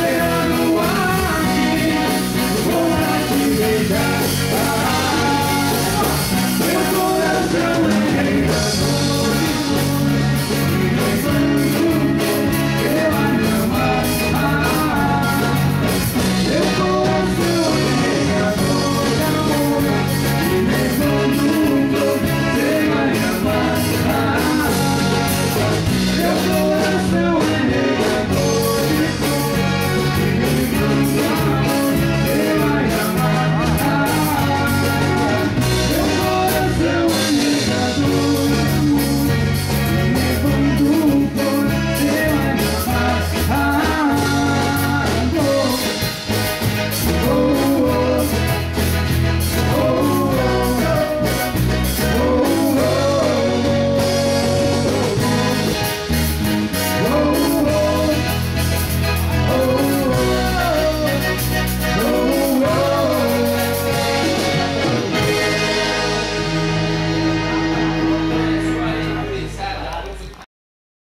Yeah.